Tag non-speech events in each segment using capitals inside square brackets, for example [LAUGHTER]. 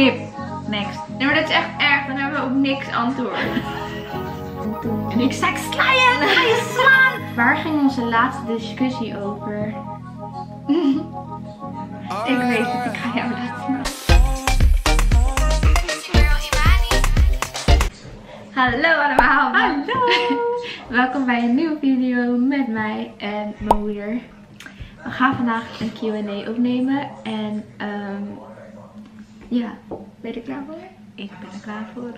Skip. Next. Nee, maar dat is echt erg. Dan hebben we ook niks antwoord. En ik zeg sla je, ga je slaan. Waar ging onze laatste discussie over? ik weet het, ik ga jou laten zien. Hallo allemaal. Hallo. [LAUGHS] Welkom bij een nieuwe video met mij en mijn moeder. We gaan vandaag een Q&A opnemen en ehm ja, ben je er klaar voor? Ik ben er klaar voor.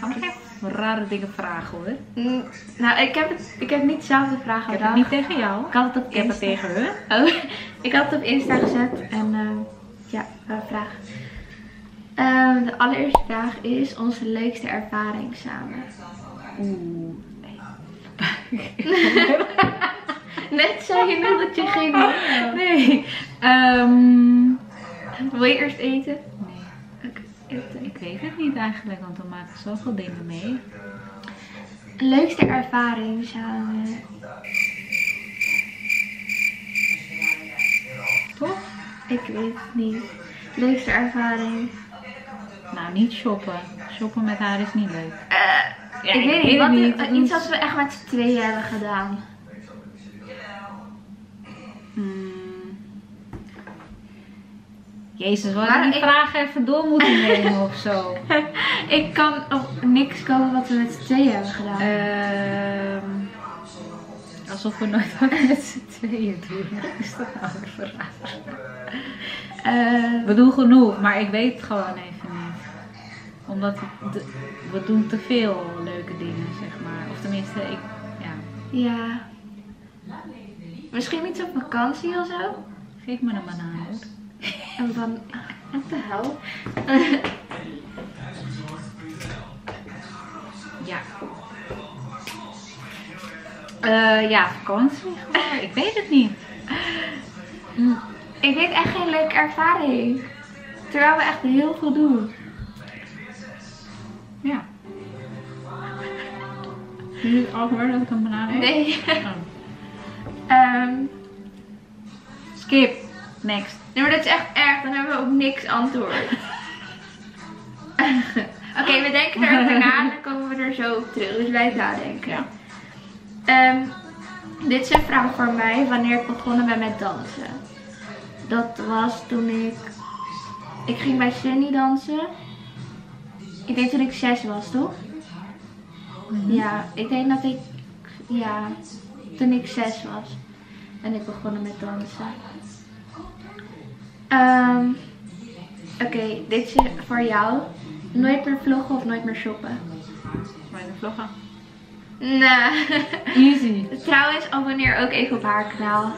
Maar even rare dingen vragen hoor. Mm, nou, ik heb, het, ik heb niet zelf de vraag Ik heb het niet tegen jou. Ik had het op Ik heb het Insta. tegen hun. [LAUGHS] Oh, ik had het op Insta gezet en ehm, ja, uh, vraag. Ehm, de allereerste vraag is onze leukste ervaring samen. Oeh. Nee. Net zei je net dat je [LAUGHS] geen. Nee. Ehm, Wil je eerst eten? Eten. Ik weet het niet eigenlijk, want we maken zoveel dingen mee. Leukste ervaring samen. Toch? Ik weet het niet. Leukste ervaring. Nou, niet shoppen. Shoppen met haar is niet leuk. Eh, Ja, ik, ik weet weet niet. het Wat, niet. Iets wat we echt met z'n tweeën hebben gedaan. Hmm. Jezus, wat Maar die ik- vragen even door moeten nemen of zo. [LAUGHS] ik kan op niks komen wat we met z'n tweeën hebben gedaan. Ehm, alsof we nooit wat met z'n tweeën doen. [LAUGHS] Is dat nou voor raar? Eh, We doen genoeg, maar ik weet het gewoon even niet. Omdat we, doen te veel leuke dingen, zeg maar. Of tenminste, ik, ja. ja. Misschien iets op vakantie of zo. Geef me een banaan hoor. En dan. What the hell? [LAUGHS] Ja. Eh, ja, vakantie. Ik weet het niet. ik weet echt geen leuke ervaring. Terwijl we echt heel veel doen. Ja. Is het algemeen dat ik een banaan eet? Nee. Oh. Ehm, Skip. Next. nee, maar dat is echt erg. Dan hebben we ook niks antwoord. [LAUGHS] Oké, we denken erover na en dan komen we er zo op terug. Dus blijf nadenken. Ja. Ehm, dit is een vraag voor mij. Wanneer ik begonnen ben met dansen. Dat was toen ik... Ik ging bij Sunny dansen. Ik denk toen ik zes was, toch? Ja, ik denk dat ik... Ja, toen ik zes was. En ik begonnen met dansen. Ehm, Oké, dit is voor jou. Nooit meer vloggen of nooit meer shoppen? Mijn vloggen. Nee. Easy. [LAUGHS] Trouwens, abonneer ook even op haar kanaal.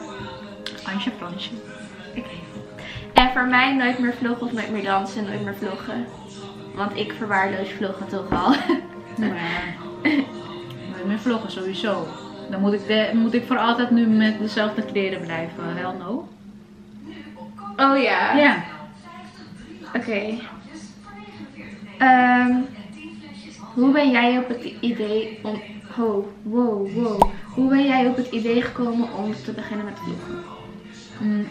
Antje Fransje. En voor mij nooit meer vloggen of nooit meer dansen, nooit meer vloggen. Want ik verwaarloos vloggen toch al. Maar [LAUGHS] nooit meer vloggen sowieso. Dan moet ik, de, moet ik voor altijd nu met dezelfde kleren blijven. Hell no. Oh ja. Ja. Oké. Ehm, hoe ben jij op het idee om... Oh, wow, wow. Hoe ben jij op het idee gekomen om te beginnen met vloggen? Mm.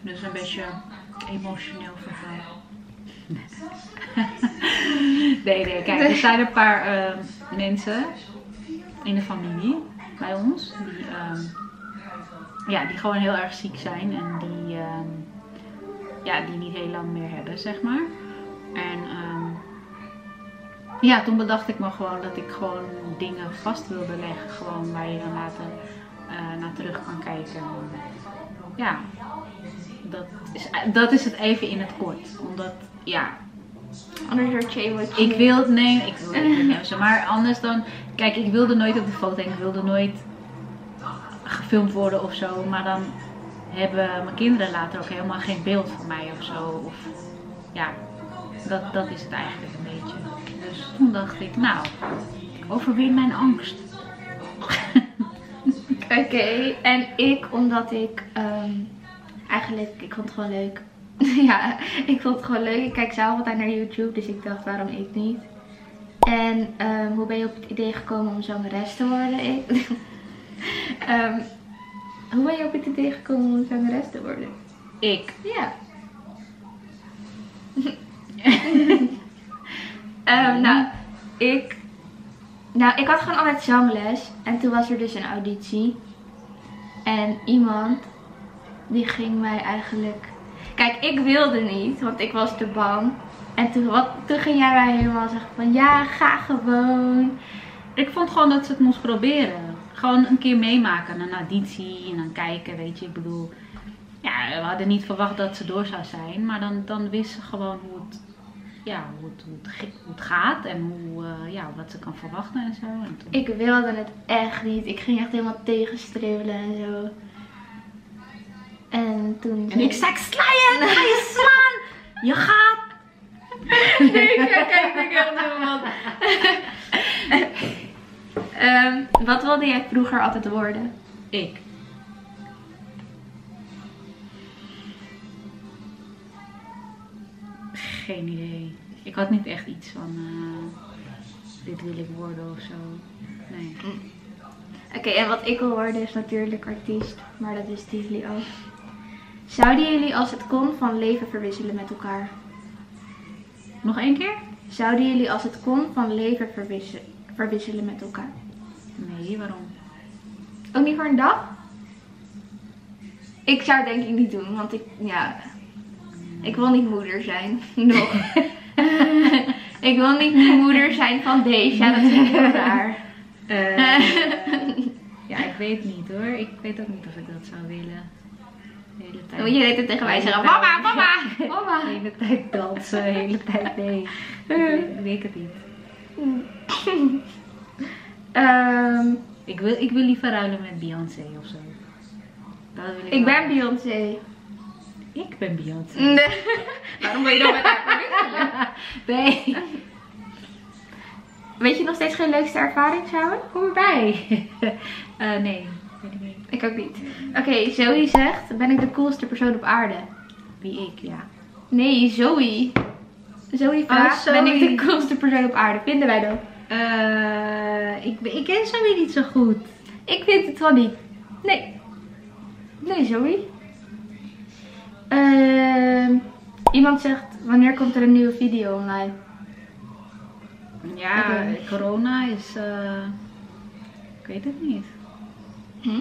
Dus een beetje emotioneel verhaal. [LAUGHS] nee, nee, kijk, er zijn een paar eh, mensen in de familie bij ons die, ehm, ja, die gewoon heel erg ziek zijn en die, ehm, ja, die niet heel lang meer hebben, zeg maar. En ehm, ja, toen bedacht ik me gewoon dat ik gewoon dingen vast wilde leggen, gewoon waar je dan later eh, naar terug kan kijken. Ja, dat is, dat is het even in het kort. Omdat, ja, ik wil, nee, ik wil het niet. Maar anders dan, kijk, ik wilde nooit op de foto en ik wilde nooit gefilmd worden of zo. Maar dan hebben mijn kinderen later ook helemaal geen beeld van mij of zo. Of, ja, dat, dat is het eigenlijk een beetje. Dus toen dacht ik, nou, overwin mijn angst. [LAUGHS] Oké, en ik omdat ik ehm, eigenlijk, ik vond het gewoon leuk. [LAUGHS] ja, ik vond het gewoon leuk. Ik kijk zelf altijd naar YouTube, dus ik dacht waarom ik niet. En ehm, hoe ben je op het idee gekomen om zangeres te worden? [LAUGHS] [LAUGHS] Ehm, hoe ben je op het idee gekomen om zangeres te worden? Ik? Ja. [LAUGHS] Ehm, mhm. nou, ik... Nou, ik had gewoon altijd zangles. En toen was er dus een auditie. En iemand die ging mij eigenlijk... Kijk, ik wilde niet, want ik was te bang. En toen, wat, toen ging jij mij helemaal zeggen van ja, ga gewoon. Ik vond gewoon dat ze het moest proberen. Gewoon een keer meemaken, een auditie en dan kijken, weet je. Ik bedoel, ja, we hadden niet verwacht dat ze door zou zijn. Maar dan, dan wist ze gewoon hoe het, ja, hoe het, hoe het, ge- hoe het gaat en hoe, eh, ja, wat ze kan verwachten en zo. En toen- Ik wilde het echt niet. Ik ging echt helemaal tegenstribbelen en zo. En toen. En ik zei, ik sla je, ga je slaan. Je gaat. [LAUGHS] Nee, ik kijk ik echt helemaal. Ehm, wat wilde jij vroeger altijd worden? Ik. Geen idee. Ik had niet echt iets van, eh, dit wil ik worden of zo. Nee. Oké, en wat ik wil worden is natuurlijk artiest. Maar dat is Tivoli ook. Zouden jullie als het kon van leven verwisselen met elkaar? Nog één keer? Zouden jullie als het kon van leven verwisselen, verwisselen met elkaar? Nee, waarom? Ook niet voor een dag? Ik zou het denk ik niet doen, want ik, ja, ik wil niet moeder zijn. [LAUGHS] Nog. [LAUGHS] ik wil niet moeder zijn van deze. Ja, dat vind ik wel raar. Eh, ja, ik weet niet hoor. Ik weet ook niet of ik dat zou willen. De hele tijd. Dan moet je de hele tijd tegen mij zeggen, mama, mama, [LAUGHS] mama. De hele tijd dansen, de hele tijd nee. Ik weet, ik weet het niet. [LAUGHS] Ehm, Ik wil, ik wil liever ruilen met Beyoncé of zo. Dat wil ik ik ben Beyoncé. Ik ben Beyoncé. Nee. [LAUGHS] Waarom ben je dan met haar? [LAUGHS] Nee. Weet je nog steeds geen leukste ervaring samen? Kom erbij. Eh, nee, weet ik niet. Ik ook niet. Oké, Zoe zegt, ben ik de coolste persoon op aarde? Wie ik, ja. Nee, Zoe. Zoe vraagt, Zoe. ben ik de coolste persoon op aarde? Vinden wij dat? Eh, ik, ik ken zo weer niet zo goed. Ik vind het wel niet. Nee. Nee, Zoe. Ehm, iemand zegt, wanneer komt er een nieuwe video online? Ja, corona is. eh, ik weet het niet. Hm?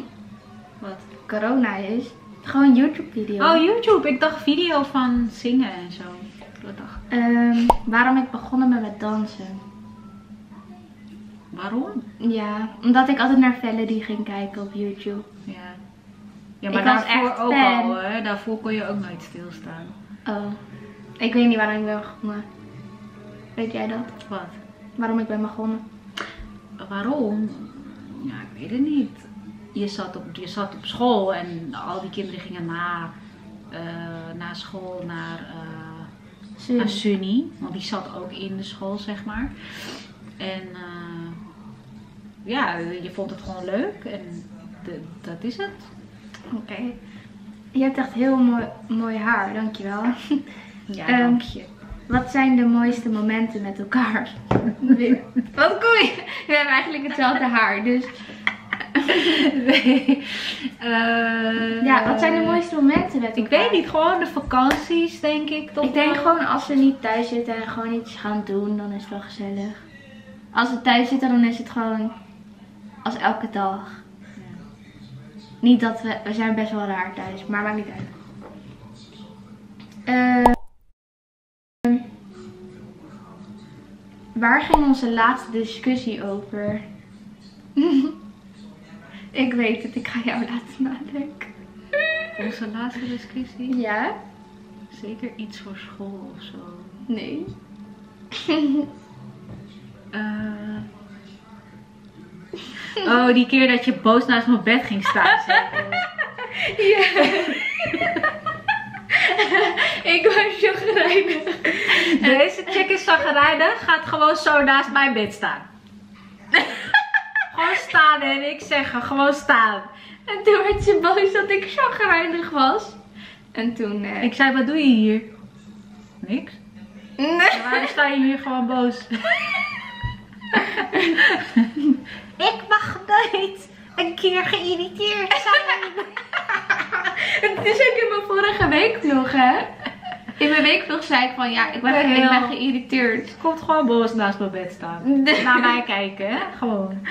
Wat? Corona is gewoon YouTube video. Oh, YouTube. Ik dacht video van zingen en zo. Ik dacht, Ehm, waarom ik begonnen ben met dansen? Waarom? Ja, omdat ik altijd naar Valerie ging kijken op YouTube. Ja. Ja, Ik maar was daarvoor echt ook fan. al hoor. Daarvoor kon je ook nooit stilstaan. Oh, ik weet niet waarom ik ben begonnen. Weet jij dat? Wat? Waarom ik ben begonnen? Waarom? Ja, ik weet het niet. Je zat op, je zat op school en al die kinderen gingen na, eh, na school naar, naar Zie. Sunny. Want die zat ook in de school, zeg maar. En eh, ja, je vond het gewoon leuk en de- dat is het. Oké. Je hebt echt heel mooi, mooi haar, dankjewel. [LAUGHS] Ja, Ehm, dank je. Wat zijn de mooiste momenten met elkaar? [LAUGHS] Wat koei! We hebben eigenlijk hetzelfde haar, dus... [LAUGHS] Nee. Eh, Ja, wat zijn de mooiste momenten met Ik elkaar? weet niet, gewoon de vakanties denk ik toch Ik denk wel. gewoon als we niet thuis zitten en gewoon iets gaan doen, dan is het wel gezellig. Als we thuis zitten, dan is het gewoon als elke dag. Niet dat we, we zijn best wel raar thuis, maar maakt niet uit. Ehm, waar ging onze laatste discussie over? [LAUGHS] ik weet het, ik ga jou laten nadenken. Onze laatste discussie. Ja? Zeker iets voor school of zo. Nee. Eh. Oh, die keer dat je boos naast mijn bed ging staan. [LAUGHS] Ja. ik was gereinig. Deze chick is zagrijnig, gaat gewoon zo naast mijn bed staan. gewoon staan en ik zeg gewoon staan. En toen werd ze boos dat ik gereinig was. En toen... eh, Ik zei, wat doe je hier? Niks. Nee. Waarom sta je hier gewoon boos? [LAUGHS] [LAUGHS] ik mag nooit een keer geïrriteerd zijn. [LAUGHS] Het is ook in mijn vorige week vlog, hè? In mijn week nog zei ik van ja, ik ben, Heel. ik ben geïrriteerd. Komt gewoon boos naast mijn bed staan. Naar mij kijken, hè? Gewoon.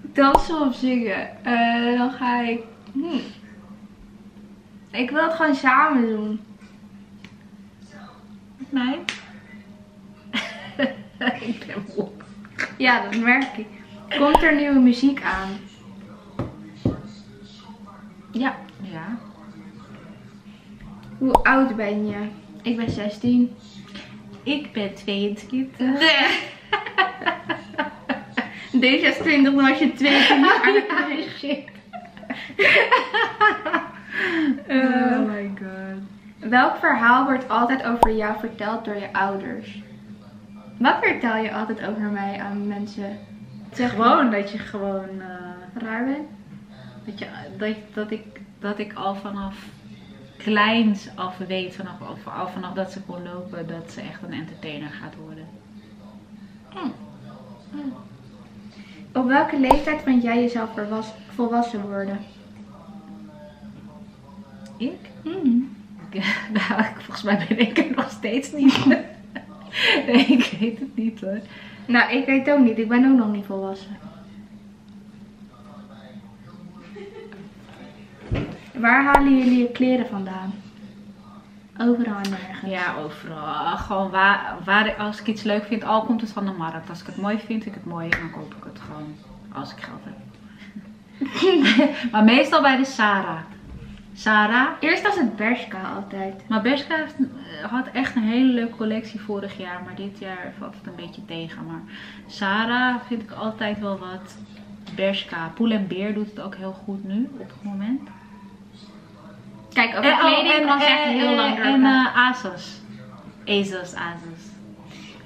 Dansen of zingen? Eh, dan ga ik. Hmm. Ik wil het gewoon samen doen. Met mij? [LAUGHS] ik ben moe. Ja, dat merk ik. Komt er nieuwe muziek aan? Ja. Ja. Hoe oud ben je? Ik ben 16. Ik ben 22. [LAUGHS] Nee. Deze is 20, dan was je 22 jaar. [LAUGHS] shit. Eh, oh my god. welk verhaal wordt altijd over jou verteld door je ouders? Wat vertel je altijd over mij aan mensen? Zeg Gewoon dat je gewoon. eh, raar bent? dat, je, dat, dat, ik, dat ik al vanaf kleins af weet, vanaf, al, vanaf dat ze kon lopen, dat ze echt een entertainer gaat worden. Op welke leeftijd vind jij jezelf volwas- volwassen worden? Ik? Hmm. [LAUGHS] Nou, volgens mij ben ik er nog steeds niet. [LAUGHS] nee, [LAUGHS] ik weet het niet hoor. Nou, ik weet ook niet. Ik ben ook nog niet volwassen. Waar halen jullie je kleren vandaan? Overal en nergens. Ja, overal. Gewoon waar, waar, als ik iets leuk vind, al komt het van de markt. Als ik het mooi vind, vind ik het mooi en dan koop ik het gewoon. Als ik geld heb. [LAUGHS] [LAUGHS] maar meestal bij de Sarah. Sarah. Eerst was het Bershka altijd. Maar Bershka heeft, eh, had echt een hele leuke collectie vorig jaar. Maar dit jaar valt het een beetje tegen. Maar Sarah vind ik altijd wel wat. Bershka. Poel en Beer doet het ook heel goed nu op het moment. Kijk, over oh, kleding kan ze echt heel lang En eh, Asos. Asos, Asos.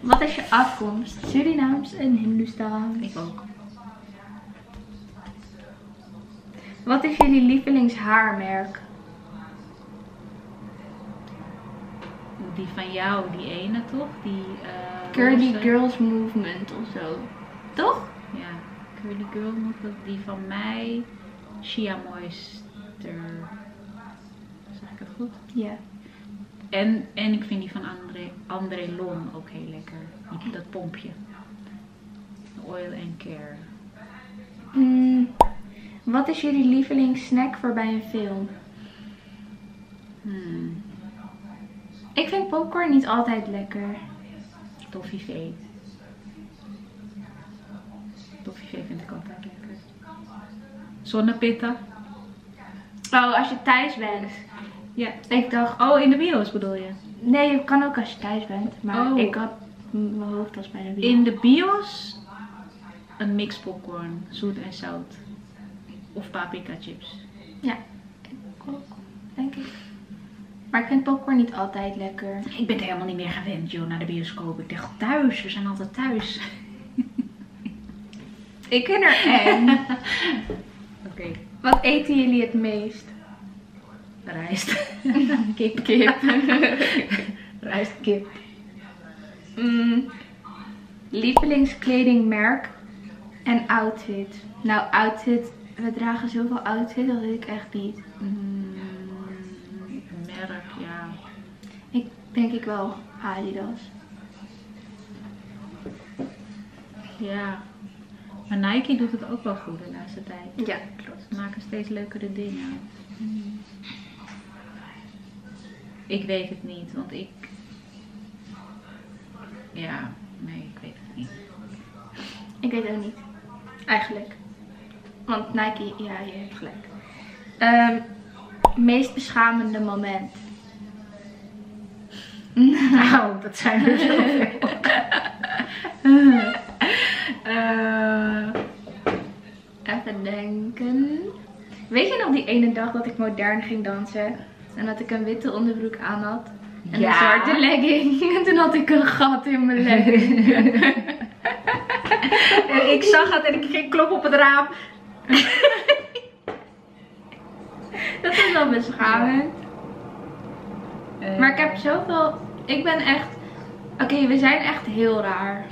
Wat is je afkomst? Surinaams en Hindoestaans. Ik ook. Wat is jullie lievelingshaarmerk? Die van jou, die ene toch? Die eh, Curly. Girls Movement of zo. Toch? Ja, Curly Girl moet dat. Die van mij, Shia Moister. Zeg ik het goed? Ja. En, en ik vind die van André, André Lon ook heel lekker. Dat pompje. Oil and Care. Hmm. Wat is jullie lievelingssnack voor bij een film? Hmm. Ik vind popcorn niet altijd lekker. Toffifee. Toffifee vind ik altijd lekker. Zonnepitten. Oh, als je thuis bent. Ja. Ik dacht, Oh, in de bios bedoel je? nee, je kan ook als je thuis bent. Maar Oh. ik had mijn hoofd was bij de bios. In de bios een mix popcorn, zoet en zout. Of paprika chips. Ja, ik ook, denk ik. Maar ik vind popcorn niet altijd lekker. Ik ben het helemaal niet meer gewend, joh, naar de bioscoop. Ik dacht thuis, we zijn altijd thuis. [LAUGHS] Ik vind er eng. [LAUGHS] Oké, Wat eten jullie het meest? rijst. [LAUGHS] kip. Kip. Rijst, kip. Mm, lievelingskledingmerk en outfit. Nou, outfit. We dragen zoveel outfit, dat weet ik echt niet. Mm, merk, ja. Ik denk ik wel Adidas. Ja. Maar Nike doet het ook wel goed de laatste tijd. Ja, klopt. Ze maken steeds leukere dingen. Ik weet het niet, want ik. Ja, nee, ik weet het niet. Ik weet ook niet. Eigenlijk. Want Nike, ja, je hebt gelijk. Ehm, meest beschamende moment. [LAUGHS] Nou, dat zijn er zoveel. [LAUGHS] Eh, Even denken. Weet je nog die ene dag dat ik modern ging dansen? En dat ik een witte onderbroek aan had? En Ja. een zwarte legging. [LAUGHS] En toen had ik een gat in mijn legging. en ik zag het en ik ging kloppen op het raam. [LAUGHS] dat is wel beschamend. Eh, Maar ik heb zoveel. Ik ben echt. Oké, we zijn echt heel raar.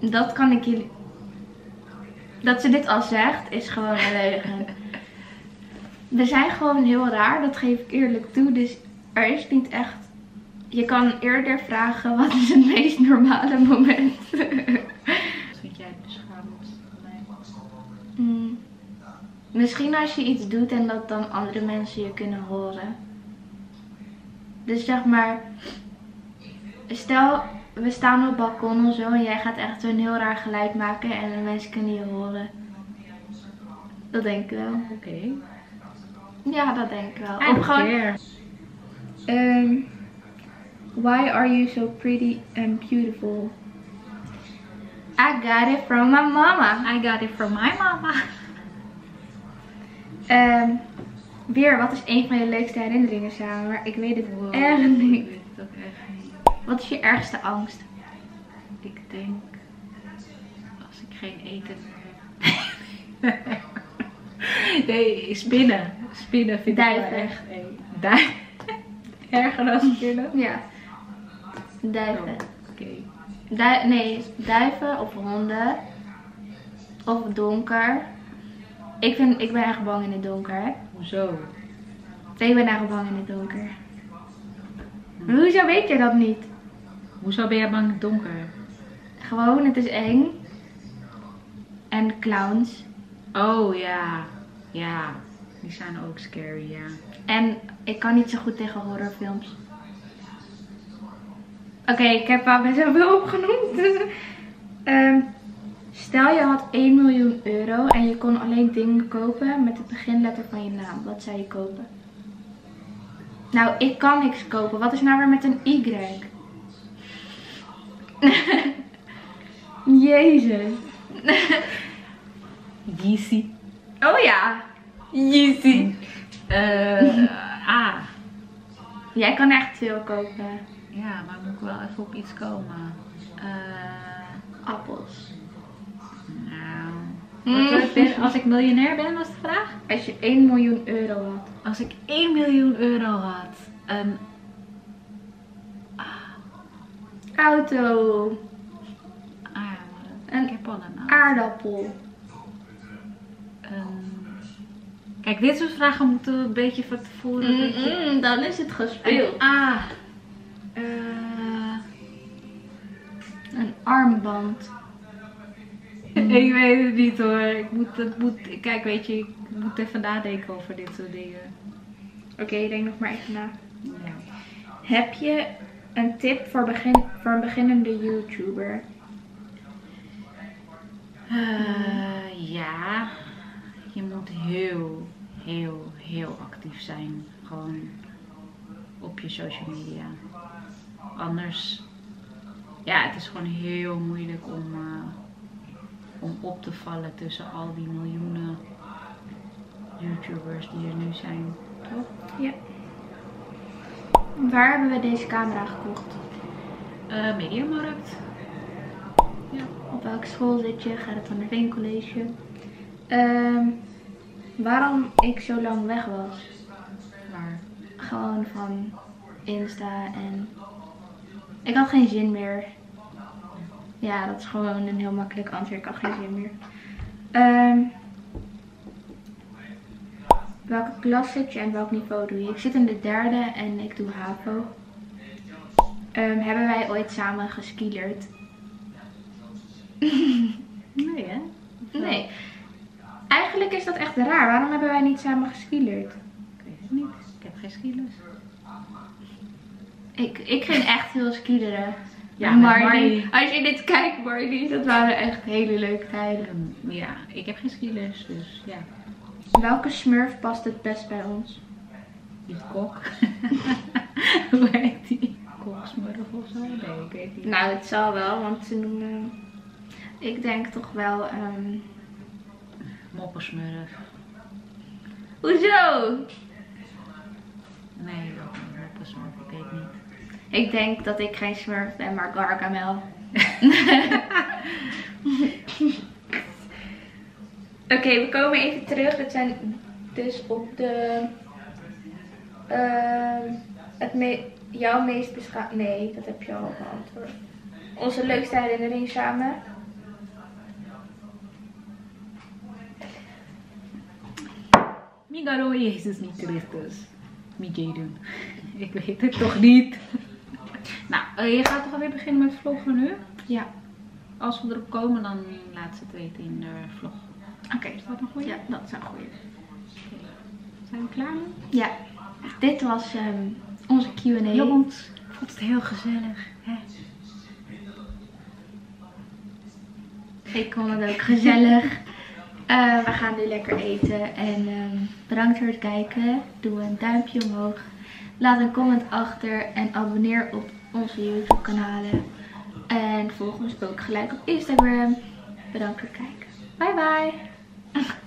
Dat kan ik jullie. Dat ze dit al zegt, is gewoon een leugen. [LAUGHS] We zijn gewoon heel raar, dat geef ik eerlijk toe. Dus er is niet echt. Je kan eerder vragen wat is het meest normale moment. Wat vind jij beschamend? Mm. Misschien als je iets doet en dat dan andere mensen je kunnen horen. Dus zeg maar, stel we staan op het balkon of zo en jij gaat echt een heel raar geluid maken en de mensen kunnen je horen. Dat denk ik wel. Oké. Ja, dat denk ik wel. I Of gewoon, ehm, why are you so pretty and beautiful? I got it from my mama. I got it from my mama. Ehm, weer, wat is een van je leukste herinneringen samen? Maar ik weet het Wow, echt Ik niet. weet het ook echt niet. Wat is je ergste angst? Ik denk als ik geen eten meer heb. [LAUGHS] nee, spinnen. Spinnen vind ik wel echt. Duiven. [LAUGHS] Erger dan spinnen. Ja. Duiven. Oké. Du- nee, duiven of honden. Of donker. Ik, vind, ik ben echt bang in het donker. Hoezo? Ik ben echt bang in het donker. Hoezo weet je dat niet? Hoezo ben jij bang in het donker? Gewoon, het is eng. En clowns. Oh ja. Ja. Die zijn ook scary, ja. En ik kan niet zo goed tegen horrorfilms. Oké, ik heb al best wel veel opgenoemd. [LAUGHS] Ehm, stel je had 1 miljoen euro en je kon alleen dingen kopen met het beginletter van je naam. Wat zou je kopen? Nou, ik kan niks kopen. Wat is nou weer met een Y? [LAUGHS] Jezus. [LAUGHS] Yeezy. Oh ja. Yeezy. Eh ah. Jij kan echt veel kopen. Ja, maar moet ik wel even op iets komen. Eh Appels. nou. Mm. Wat ben, als ik miljonair ben, was de vraag? Als je 1 miljoen euro had. Als ik 1 miljoen euro had. Een Auto. ah, ja, maar Een ik heb al een aardappel. Een- Kijk, dit soort vragen moeten we een beetje van tevoren. beetje- Mm-mm, dan is het gespeeld. Ah. Eh, Een armband. [LAUGHS] ik weet het niet hoor. Ik moet, het moet, kijk, weet je, ik moet even nadenken over dit soort dingen. Oké, denk nog maar even na. Heb je een tip voor, begin, voor een beginnende YouTuber? Eh, ja, je moet heel, heel, heel actief zijn. Gewoon op je social media. Anders, ja, het is gewoon heel moeilijk om, eh, om op te vallen tussen al die miljoenen YouTubers die er nu zijn. Toch? Ja. Waar hebben we deze camera gekocht? Eh Mediamarkt. Ja. Op welke school zit je? Gaat het van de Veencollege? Ehm waarom ik zo lang weg was? Maar Gewoon van Insta en ik had geen zin meer. Ja, dat is gewoon een heel makkelijk antwoord. Ik had geen zin meer. Ehm, welke klas zit je en welk niveau doe je? Ik zit in de derde en ik doe HAVO. Ehm, hebben wij ooit samen geskielerd? [LAUGHS] nee hè? Nee. Eigenlijk is dat echt raar. Waarom hebben wij niet samen geskielerd? Ik weet het niet. Ik heb geen skilers. Ik, ik ging echt veel skileren. Ja, Marley. Als je dit kijkt, Marley, dat waren echt hele leuke tijden. Ehm, ja, ik heb geen skilers, dus ja. Welke smurf past het best bij ons? Niet kok. [LAUGHS] Hoe heet die? Koksmurf of zo? Nee, ik weet niet. Nou, het zal wel, want ze noemen... Ik denk toch wel... ehm Moppersmurf. Hoezo? Nee, ook Moppersmurf, ik weet niet. Ik denk dat ik geen smurf ben, maar Gargamel. [LAUGHS] Oké, we komen even terug. Het zijn dus op de... ehm, het me jouw meest beschaamd... Nee, dat heb je al beantwoord. Onze leukste herinnering samen. Migaro Jezus niet Christus. Mijedun. Ik weet het toch niet. [LAUGHS] nou, eh, je gaat toch alweer beginnen met vloggen nu? Ja. Als we erop komen, dan laat ze het weten in de vlog. Oké. Is dat een goeie? Ja, dat is een goeie. Zijn we klaar nu? Ja. Dit was ehm, onze Q&A. Jongens, ik vond het heel gezellig. Hè? Ik vond het ook gezellig. [LAUGHS] Eh, we gaan nu lekker eten. En ehm, bedankt voor het kijken. Doe een duimpje omhoog. Laat een comment achter. En abonneer op onze YouTube kanalen. En volg ons ook gelijk op Instagram. Bedankt voor het kijken. Bye bye. [LAUGHS]